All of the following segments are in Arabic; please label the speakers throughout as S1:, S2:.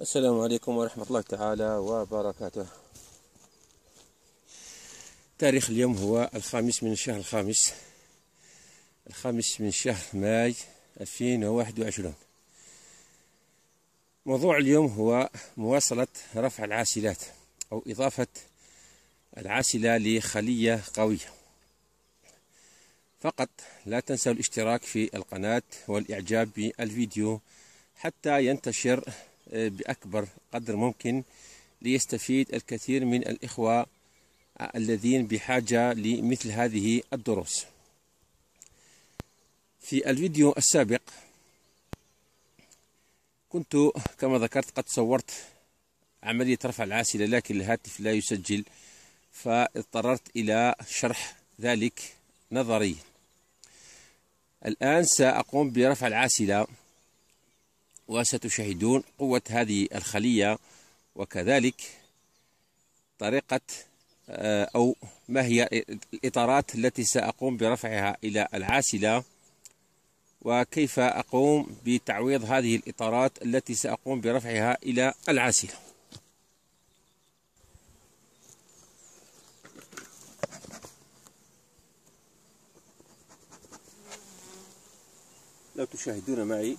S1: السلام عليكم ورحمة الله تعالى وبركاته. تاريخ اليوم هو الخامس من الشهر الخامس. الخامس من شهر ماي 2021 موضوع اليوم هو مواصلة رفع العاسلات أو إضافة العاسلة لخلية قوية. فقط لا تنسوا الاشتراك في القناة والإعجاب بالفيديو حتى ينتشر بأكبر قدر ممكن ليستفيد الكثير من الإخوة الذين بحاجة لمثل هذه الدروس. في الفيديو السابق كنت كما ذكرت قد صورت عملية رفع العاسلة لكن الهاتف لا يسجل فاضطررت إلى شرح ذلك نظريا الآن سأقوم برفع العاسلة. وستشاهدون قوة هذه الخلية وكذلك طريقة آه، أو ما هي الإطارات التي سأقوم برفعها إلى العاسلة وكيف أقوم بتعويض هذه الإطارات التي سأقوم برفعها إلى العاسلة. لو تشاهدون معي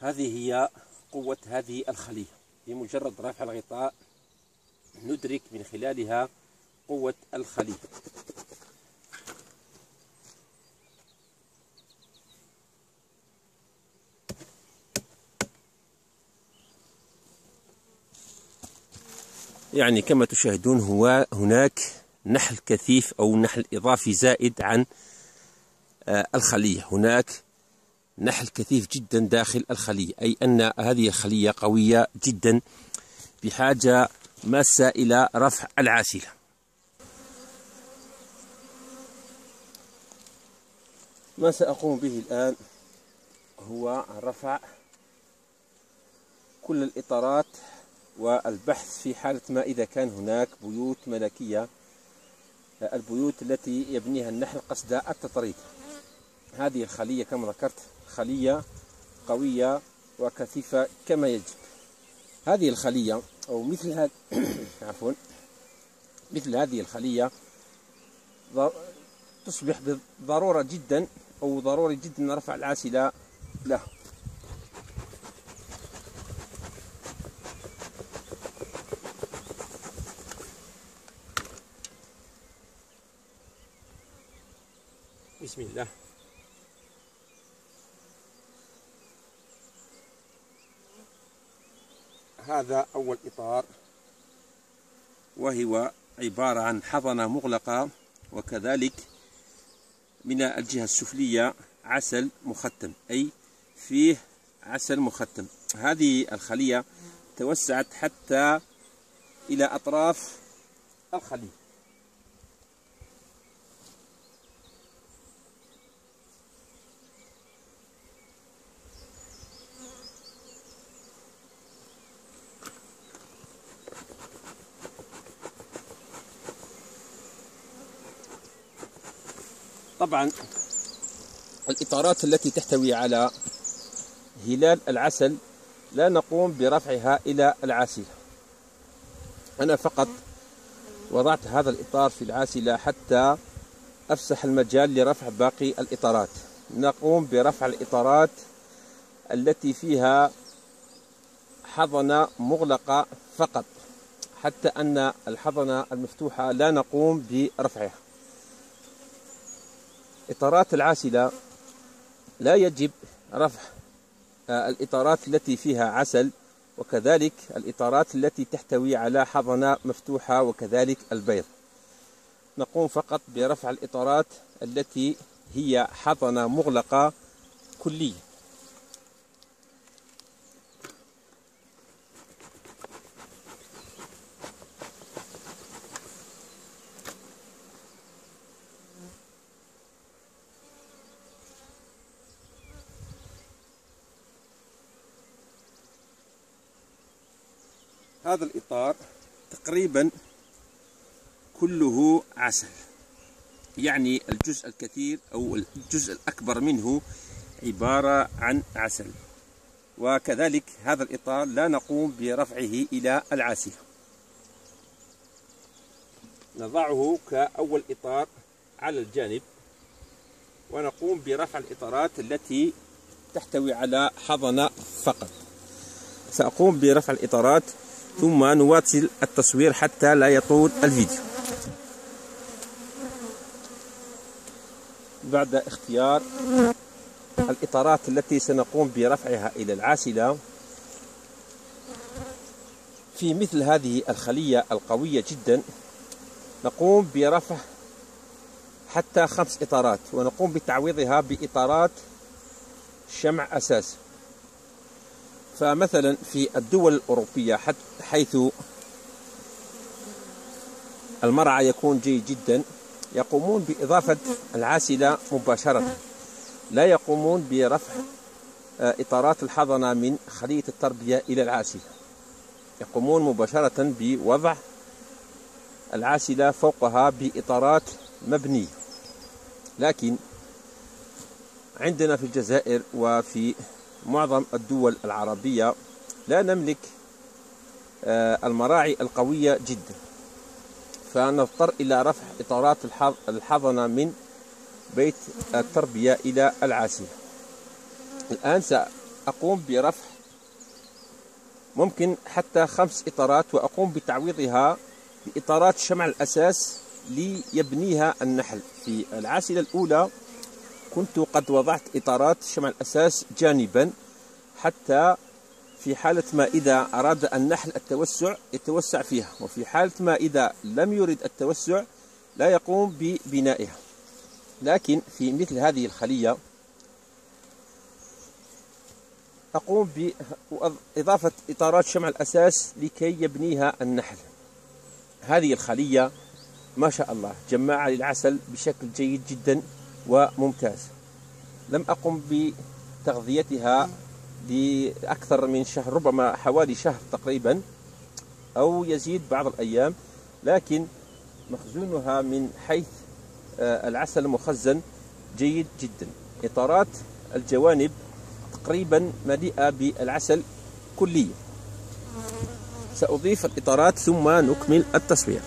S1: هذه هي قوة هذه الخلية. بمجرد رفع الغطاء. ندرك من خلالها قوة الخلية. يعني كما تشاهدون هو هناك نحل كثيف أو نحل إضافي زائد عن آه، الخلية. هناك نحل كثيف جدا داخل الخلية أي أن هذه الخلية قوية جدا بحاجة ماسة إلى رفع العاسلة. ما سأقوم به الآن هو رفع كل الإطارات والبحث في حالة ما إذا كان هناك بيوت ملكية البيوت التي يبنيها النحل قصد التطريد هذه الخلية كما ذكرت خلية قوية وكثيفة كما يجب. هذه الخلية أو مثل هذه عفوا. مثل هذه الخلية تصبح ضرورة جدا أو ضروري جدا رفع العاسلة له. بسم الله. هذا أول إطار. وهو عبارة عن حضنة مغلقة وكذلك من الجهة السفلية عسل مختم أي فيه عسل مختم. هذه الخلية توسعت حتى إلى أطراف الخلية. طبعا. الإطارات التي تحتوي على هلال العسل لا نقوم برفعها إلى العاسلة. أنا فقط وضعت هذا الإطار في العاسلة حتى أفسح المجال لرفع باقي الإطارات. نقوم برفع الإطارات التي فيها حضنة مغلقة فقط حتى أن الحضنة المفتوحة لا نقوم برفعها. إطارات العاسلة لا يجب رفع آه، الإطارات التي فيها عسل وكذلك الإطارات التي تحتوي على حضنة مفتوحة وكذلك البيض. نقوم فقط برفع الإطارات التي هي حضنة مغلقة كليا هذا الإطار تقريبا كله عسل. يعني الجزء الكثير أو الجزء الأكبر منه عبارة عن عسل. وكذلك هذا الإطار لا نقوم برفعه إلى العاسلة نضعه كأول إطار على الجانب ونقوم برفع الإطارات التي تحتوي على حضنة فقط. سأقوم برفع الإطارات ثم نواصل التصوير حتى لا يطول الفيديو. بعد اختيار الإطارات التي سنقوم برفعها إلى العاسلة في مثل هذه الخلية القوية جدا نقوم برفع حتى خمس إطارات ونقوم بتعويضها بإطارات شمع أساس. فمثلا في الدول الأوروبية حيث المرعى يكون جيد جدا يقومون بإضافة العاسلة مباشرة. لا يقومون برفع آه، إطارات الحضنة من خلية التربية إلى العاسلة. يقومون مباشرة بوضع العاسلة فوقها بإطارات مبنية. لكن عندنا في الجزائر وفي معظم الدول العربية لا نملك آه، المراعي القوية جدا. فنضطر إلى رفع إطارات الحضنة من بيت التربية إلى العاسية الآن سأقوم برفع ممكن حتى خمس إطارات وأقوم بتعويضها بإطارات شمع الأساس ليبنيها النحل. في العاسلة الأولى كنت قد وضعت إطارات شمع الأساس جانبا حتى في حالة ما إذا أراد النحل التوسع يتوسع فيها. وفي حالة ما إذا لم يرد التوسع لا يقوم ببنائها. لكن في مثل هذه الخلية أقوم بإضافة إطارات شمع الأساس لكي يبنيها النحل. هذه الخلية ما شاء الله جماعة للعسل بشكل جيد جدا. وممتاز. لم أقم بتغذيتها لأكثر من شهر ربما حوالي شهر تقريبا أو يزيد بعض الأيام لكن مخزونها من حيث آه، العسل المخزن جيد جدا. إطارات الجوانب تقريبا مليئة بالعسل كليا. سأضيف الإطارات ثم نكمل التصوير.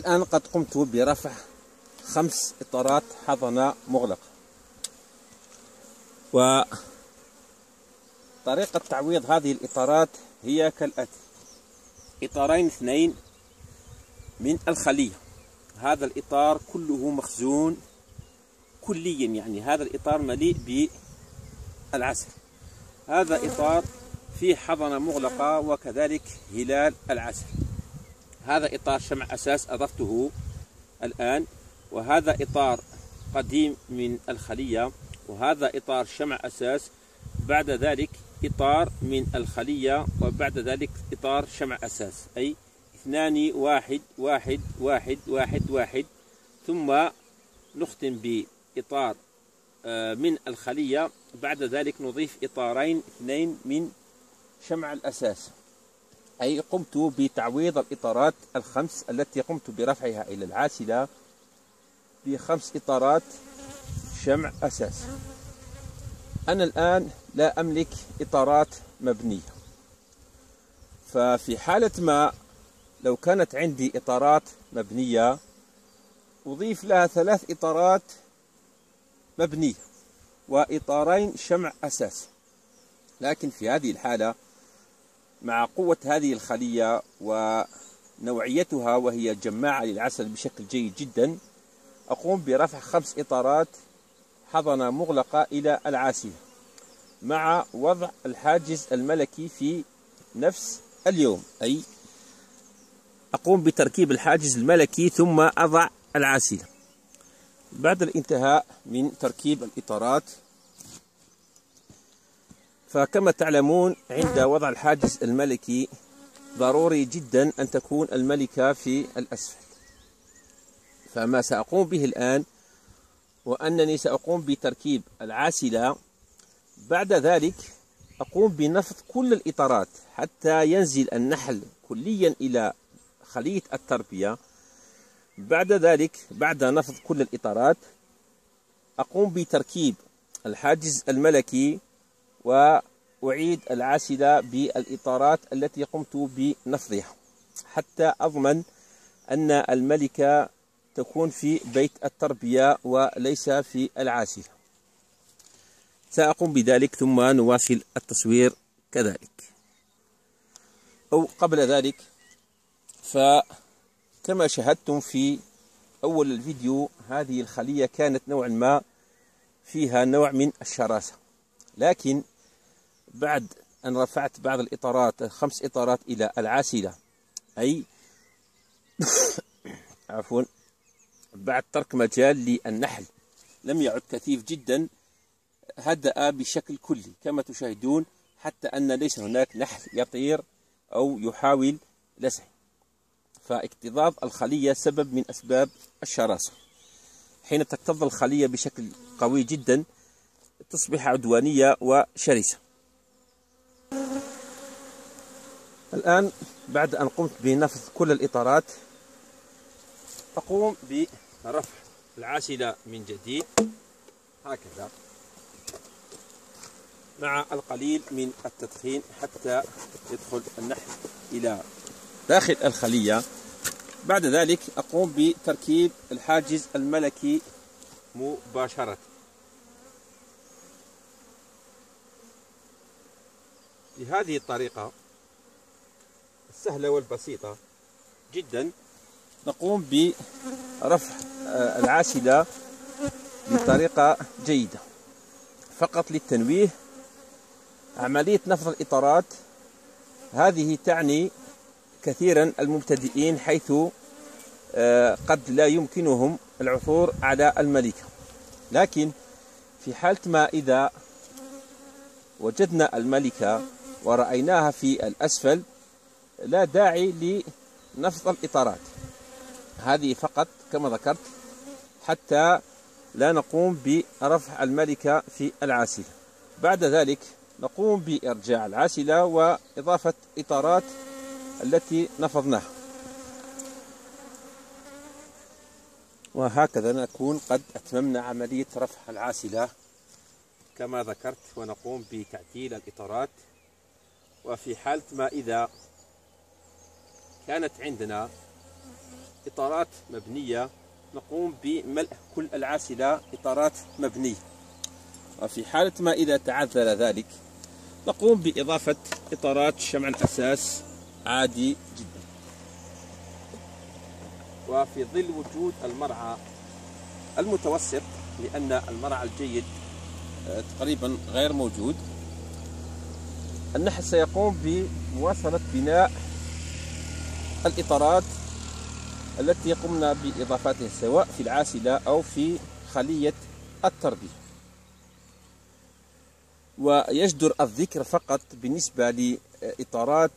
S1: الآن قد قمت برفع خمس إطارات حضنة مغلقة. وطريقة تعويض هذه الإطارات هي كالآتي. إطارين اثنين من الخلية. هذا الإطار كله مخزون كليا يعني هذا الإطار مليء بالعسل. هذا إطار فيه حضنة مغلقة وكذلك هلال العسل. هذا إطار شمع أساس أضفته الآن وهذا إطار قديم من الخلية وهذا إطار شمع أساس بعد ذلك إطار من الخلية وبعد ذلك إطار شمع أساس أي اثنان واحد واحد واحد واحد واحد. ثم نختم بإطار آه، من الخلية بعد ذلك نضيف إطارين اثنين من شمع الأساس. أي قمت بتعويض الإطارات الخمس التي قمت برفعها إلى العاسلة بخمس إطارات شمع أساس. أنا الآن لا أملك إطارات مبنية. ففي حالة ما لو كانت عندي إطارات مبنية أضيف لها ثلاث إطارات مبنية وإطارين شمع أساس. لكن في هذه الحالة مع قوة هذه الخلية ونوعيتها وهي جماعة للعسل بشكل جيد جدا أقوم برفع خمس إطارات حضنة مغلقة إلى العاسية مع وضع الحاجز الملكي في نفس اليوم أي أقوم بتركيب الحاجز الملكي ثم أضع العاسية. بعد الانتهاء من تركيب الإطارات فكما تعلمون عند وضع الحاجز الملكي ضروري جدا أن تكون الملكة في الأسفل. فما سأقوم به الآن وأنني سأقوم بتركيب العاسلة بعد ذلك أقوم بنفض كل الإطارات حتى ينزل النحل كليا إلى خلية التربية. بعد ذلك بعد نفض كل الإطارات أقوم بتركيب الحاجز الملكي وأعيد العاسلة بالإطارات التي قمت بنفضها حتى أضمن أن الملكة تكون في بيت التربية وليس في العاسلة سأقوم بذلك ثم نواصل التصوير كذلك. أو قبل ذلك فكما شاهدتم في أول الفيديو هذه الخلية كانت نوعا ما فيها نوع من الشراسة. لكن بعد أن رفعت بعض الإطارات خمس إطارات إلى العاسلة. أي عفوا بعد ترك مجال للنحل. لم يعد كثيف جدا هدأ بشكل كلي كما تشاهدون حتى أن ليس هناك نحل يطير أو يحاول لسعه فاكتظاظ الخلية سبب من أسباب الشراسة. حين تكتظ الخلية بشكل قوي جدا تصبح عدوانية وشرسة. الآن بعد أن قمت بنفض كل الإطارات أقوم برفع العاسلة من جديد. هكذا. مع القليل من التدخين حتى يدخل النحل إلى داخل الخلية. بعد ذلك أقوم بتركيب الحاجز الملكي مباشرة. بهذه الطريقة السهلة والبسيطة جدا نقوم برفع آه، العاسلة بطريقة جيدة. فقط للتنويه عملية نفض الإطارات هذه تعني كثيرا المبتدئين حيث آه، قد لا يمكنهم العثور على الملكة. لكن في حالة ما إذا وجدنا الملكة ورأيناها في الأسفل لا داعي لنفض الإطارات. هذه فقط كما ذكرت حتى لا نقوم برفع الملكة في العاسلة بعد ذلك نقوم بإرجاع العاسلة وإضافة إطارات التي نفضناها. وهكذا نكون قد أتممنا عملية رفع العاسلة كما ذكرت ونقوم بتعديل الإطارات. وفي حالة ما إذا كانت عندنا إطارات مبنية نقوم بملء كل العاسلة إطارات مبنية. وفي حالة ما إذا تعذر ذلك نقوم بإضافة إطارات شمع الأساس عادي جدا. وفي ظل وجود المرعى المتوسط لأن المرعى الجيد آه، تقريبا غير موجود النحل سيقوم بمواصلة بناء الإطارات التي قمنا بإضافتها سواء في العاسلة أو في خلية التربية ويجدر الذكر فقط بالنسبة لإطارات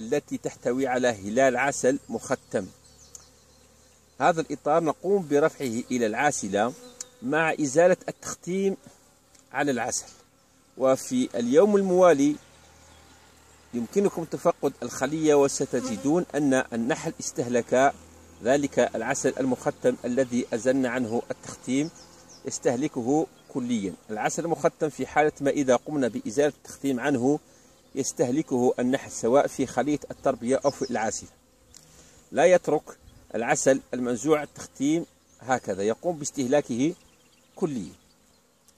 S1: التي تحتوي على هلال عسل مختم. هذا الإطار نقوم برفعه إلى العاسلة مع إزالة التختيم على العسل. وفي اليوم الموالي يمكنكم تفقد الخلية وستجدون أن النحل استهلك ذلك العسل المختم الذي أزلنا عنه التختيم يستهلكه كليا. العسل المختم في حالة ما إذا قمنا بإزالة التختيم عنه يستهلكه النحل سواء في خلية التربية أو في العاسلة. لا يترك العسل المنزوع التختيم هكذا يقوم باستهلاكه كليا.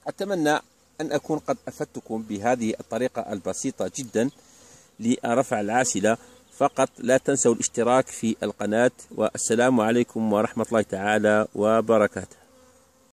S1: أتمنى أن أكون قد أفدتكم بهذه الطريقة البسيطة جدا. لرفع العاسلة فقط. لا تنسوا الاشتراك في القناة والسلام عليكم ورحمة الله تعالى وبركاته.